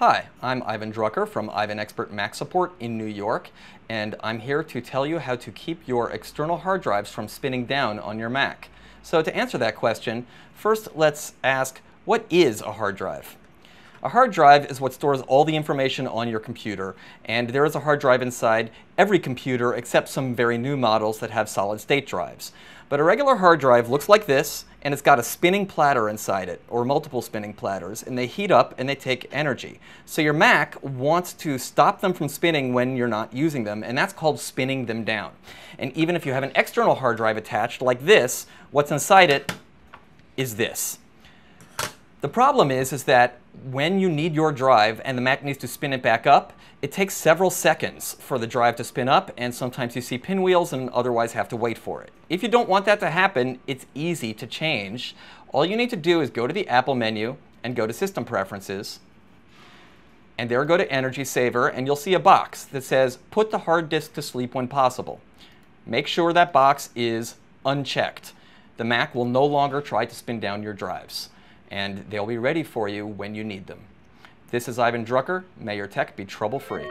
Hi, I'm Ivan Drucker from Ivan Expert Mac Support in New York, and I'm here to tell you how to keep your external hard drives from spinning down on your Mac. So to answer that question, first let's ask, what is a hard drive? A hard drive is what stores all the information on your computer, and there is a hard drive inside every computer except some very new models that have solid-state drives. But a regular hard drive looks like this, and it's got a spinning platter inside it, or multiple spinning platters, and they heat up and they take energy. So your Mac wants to stop them from spinning when you're not using them, and that's called spinning them down. And even if you have an external hard drive attached, like this, what's inside it is this. The problem is, is that when you need your drive and the Mac needs to spin it back up, it takes several seconds for the drive to spin up, and sometimes you see pinwheels and otherwise have to wait for it. If you don't want that to happen, it's easy to change. All you need to do is go to the Apple menu and go to System Preferences, and there go to Energy Saver, and you'll see a box that says, put the hard disk to sleep when possible. Make sure that box is unchecked. The Mac will no longer try to spin down your drives and they'll be ready for you when you need them. This is Ivan Drucker. May your tech be trouble-free.